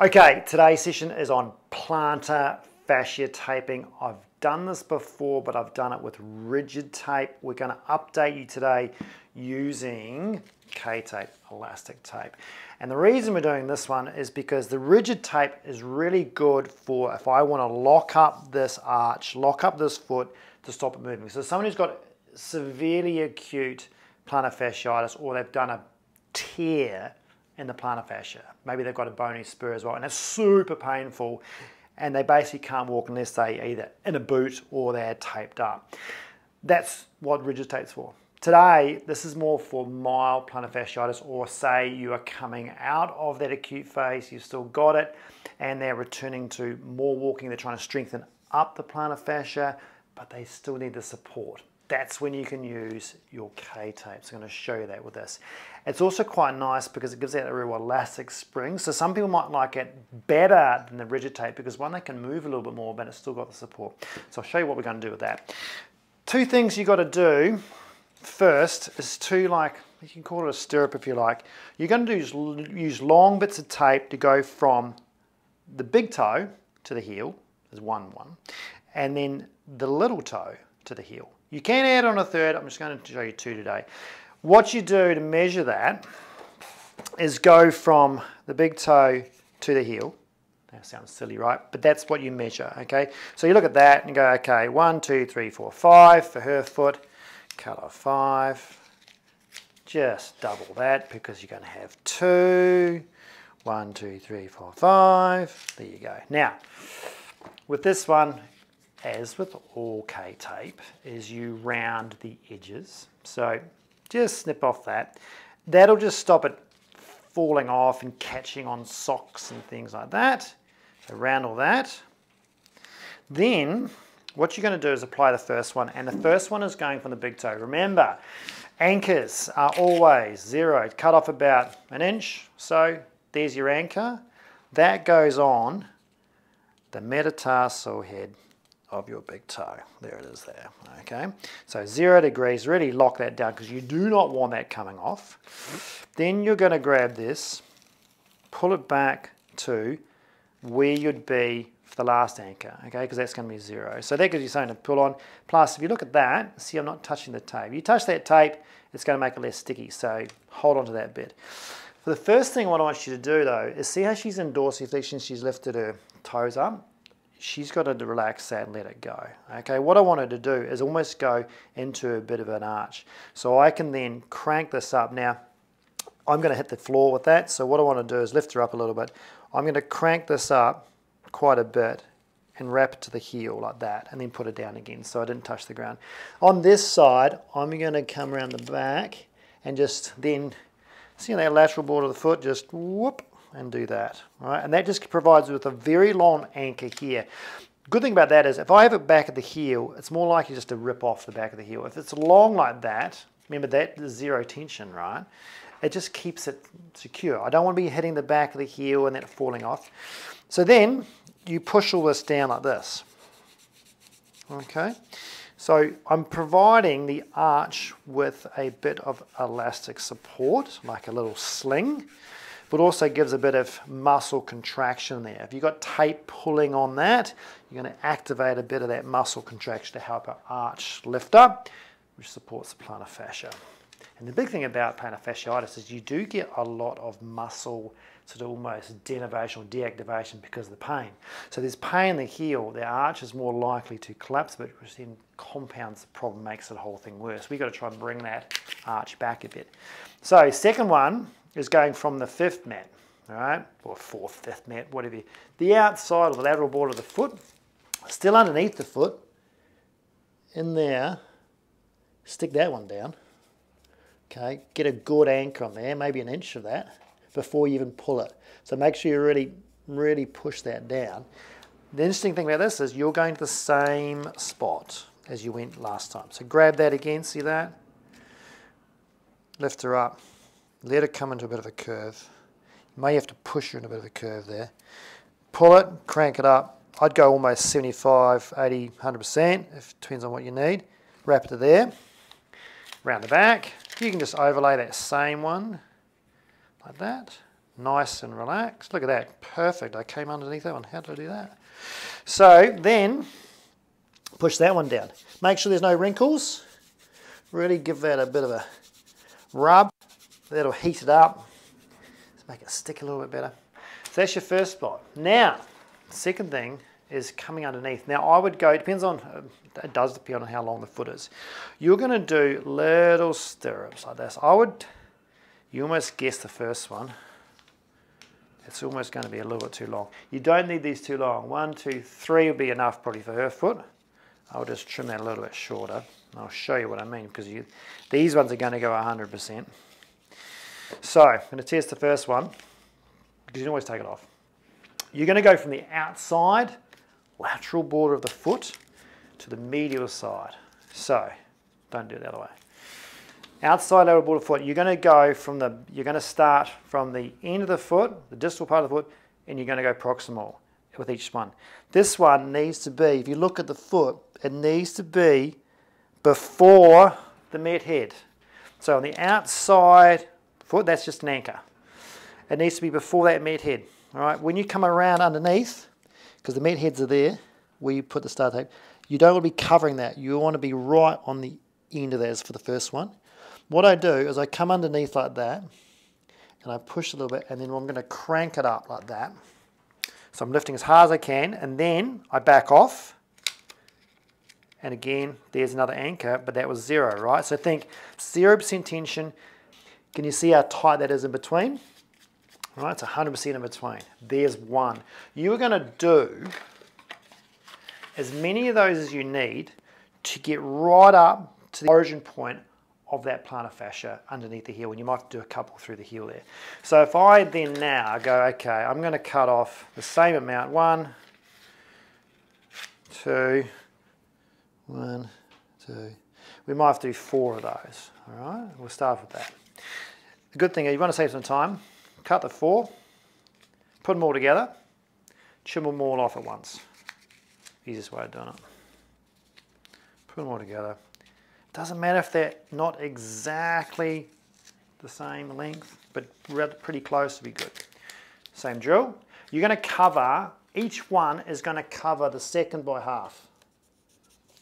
Okay, today's session is on plantar fascia taping. I've done this before, but I've done it with rigid tape. We're going to update you today using K-tape, elastic tape. And the reason we're doing this one is because the rigid tape is really good for if I want to lock up this arch, lock up this foot to stop it moving. So someone who's got severely acute plantar fasciitis or they've done a tear in the plantar fascia. Maybe they've got a bony spur as well, and it's super painful, and they basically can't walk unless they either in a boot or they're taped up. That's what rigid for. Today, this is more for mild plantar fasciitis, or say you are coming out of that acute phase, you've still got it, and they're returning to more walking, they're trying to strengthen up the plantar fascia, but they still need the support that's when you can use your K-tape. So I'm going to show you that with this. It's also quite nice because it gives that a real elastic spring. So some people might like it better than the rigid tape because one, they can move a little bit more, but it's still got the support. So I'll show you what we're going to do with that. Two things you got to do first is to like, you can call it a stirrup if you like. You're going to do use long bits of tape to go from the big toe to the heel, there's one one, and then the little toe to the heel. You can add on a third, I'm just going to show you two today. What you do to measure that is go from the big toe to the heel. That sounds silly, right? But that's what you measure, okay? So you look at that and go, okay, one, two, three, four, five for her foot, cut off five. Just double that because you're going to have two. One, two, three, four, five. There you go. Now, with this one, as with all K-tape, is you round the edges. So just snip off that. That'll just stop it falling off and catching on socks and things like that. So round all that. Then what you're going to do is apply the first one, and the first one is going from the big toe. Remember, anchors are always zero. Cut off about an inch, so there's your anchor. That goes on the metatarsal head of your big toe. There it is there, okay? So zero degrees, really lock that down because you do not want that coming off. Then you're gonna grab this, pull it back to where you'd be for the last anchor, okay? Because that's gonna be zero. So that gives you something to pull on. Plus, if you look at that, see I'm not touching the tape. You touch that tape, it's gonna make it less sticky. So hold on to that bit. For the first thing what I want you to do though, is see how she's in dorsiflexion, she's lifted her toes up she's got to relax that and let it go. Okay, what I wanted to do is almost go into a bit of an arch. So I can then crank this up. Now, I'm going to hit the floor with that. So what I want to do is lift her up a little bit. I'm going to crank this up quite a bit and wrap it to the heel like that and then put it down again so I didn't touch the ground. On this side, I'm going to come around the back and just then, see that lateral border of the foot, just whoop, and do that. Right? And that just provides with a very long anchor here. Good thing about that is if I have it back at the heel, it's more likely just to rip off the back of the heel. If it's long like that, remember that is zero tension, right? It just keeps it secure. I don't want to be hitting the back of the heel and then it falling off. So then you push all this down like this. Okay, so I'm providing the arch with a bit of elastic support, like a little sling but also gives a bit of muscle contraction there. If you've got tape pulling on that, you're going to activate a bit of that muscle contraction to help our arch lift up, which supports the plantar fascia. And the big thing about plantar fasciitis is you do get a lot of muscle sort of almost denervation or deactivation because of the pain. So there's pain in the heel, the arch is more likely to collapse but which then compounds the problem, makes the whole thing worse. We've got to try and bring that arch back a bit. So second one is going from the fifth mat, all right, or fourth, fifth mat, whatever. The outside of the lateral border of the foot, still underneath the foot, in there, stick that one down. Okay, get a good anchor on there, maybe an inch of that, before you even pull it. So make sure you really, really push that down. The interesting thing about this is you're going to the same spot as you went last time. So grab that again, see that? Lift her up. Let it come into a bit of a curve. You may have to push her in a bit of a curve there. Pull it, crank it up. I'd go almost 75, 80, 100%, if it depends on what you need. Wrap it to there. Round the back. You can just overlay that same one like that. nice and relaxed. Look at that, perfect. I came underneath that one. How did I do that? So then push that one down. Make sure there's no wrinkles. Really give that a bit of a rub. That'll heat it up. Let's make it stick a little bit better. So that's your first spot. Now, second thing is coming underneath. Now I would go, it depends on, uh, it does depend on how long the foot is. You're gonna do little stirrups like this. I would, you almost guess the first one. It's almost gonna be a little bit too long. You don't need these too long. One, two, three will be enough probably for her foot. I'll just trim that a little bit shorter. I'll show you what I mean because you, these ones are gonna go 100%. So, I'm gonna test the first one because you can always take it off. You're gonna go from the outside lateral border of the foot to the medial side. So, don't do it the other way. Outside lateral border foot, you're going to go from the, you're going to start from the end of the foot, the distal part of the foot, and you're going to go proximal with each one. This one needs to be, if you look at the foot, it needs to be before the met head. So on the outside foot, that's just an anchor. It needs to be before that met head. All right, when you come around underneath, because the met heads are there where you put the star tape. You don't want to be covering that. You want to be right on the end of that as for the first one. What I do is I come underneath like that and I push a little bit and then I'm going to crank it up like that. So I'm lifting as hard as I can and then I back off and again there's another anchor but that was zero right so think 0% tension can you see how tight that is in between Right, it's 100% in between. There's one. You are going to do as many of those as you need to get right up to the origin point of that plantar fascia underneath the heel and you might have to do a couple through the heel there. So if I then now go, okay, I'm going to cut off the same amount, one, two, one, two. We might have to do four of those, all right? We'll start with that. Good thing you want to save some time, cut the four, put them all together, trim them all off at once. Easiest way of doing it. Put them all together. Doesn't matter if they're not exactly the same length, but pretty close to be good. Same drill. You're going to cover, each one is going to cover the second by half.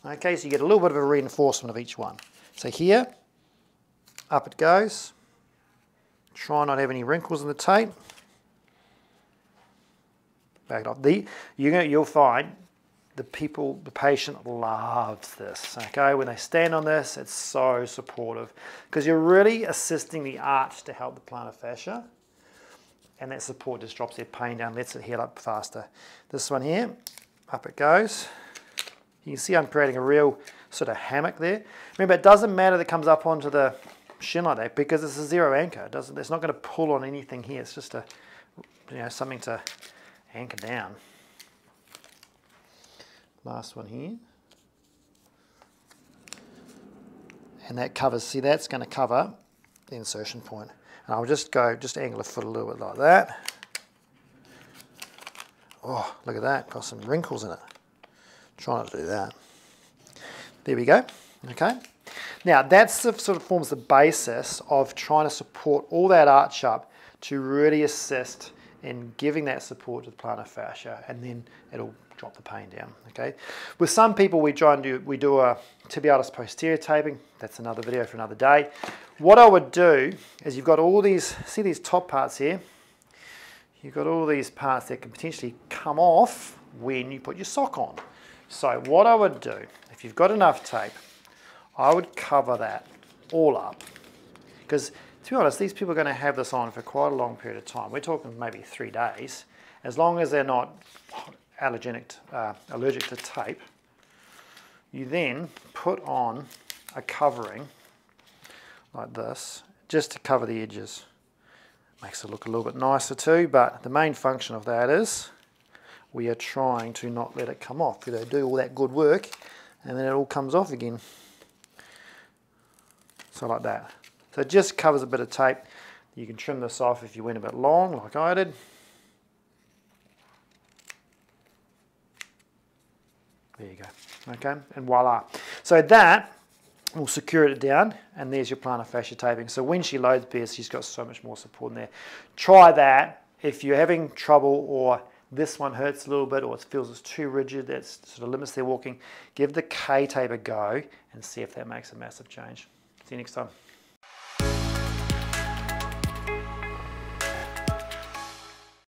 Okay, so you get a little bit of a reinforcement of each one. So here, up it goes. Try not have any wrinkles in the tape. Back it off. The, you're you'll find the people, the patient loves this, okay? When they stand on this, it's so supportive because you're really assisting the arch to help the plantar fascia and that support just drops their pain down, lets it heal up faster. This one here, up it goes. You can see I'm creating a real sort of hammock there. Remember, it doesn't matter that it comes up onto the shin like that because it's a zero anchor. It doesn't, it's not going to pull on anything here. It's just a, you know, something to anchor down. Last one here. And that covers, see that's going to cover the insertion point. And I'll just go, just angle the foot a little bit like that. Oh, look at that, got some wrinkles in it. Try not to do that. There we go, okay. Now that sort of forms the basis of trying to support all that arch up to really assist in giving that support to the plantar fascia and then it'll drop the pain down, okay? With some people we try and do, we do a tibialis posterior taping, that's another video for another day. What I would do is you've got all these, see these top parts here? You've got all these parts that can potentially come off when you put your sock on. So what I would do, if you've got enough tape, I would cover that all up because to be honest, these people are going to have this on for quite a long period of time. We're talking maybe three days. As long as they're not allergenic, uh, allergic to tape, you then put on a covering like this just to cover the edges. Makes it look a little bit nicer too, but the main function of that is we are trying to not let it come off. They do all that good work and then it all comes off again. So like that. So it just covers a bit of tape. You can trim this off if you went a bit long, like I did. There you go. Okay, and voila. So that we'll secure it down and there's your plantar fascia taping. So when she loads bears, she's got so much more support in there. Try that. If you're having trouble or this one hurts a little bit or it feels it's too rigid, that sort of limits their walking, give the K tape a go and see if that makes a massive change. See you next time.